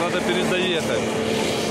надо передоехать.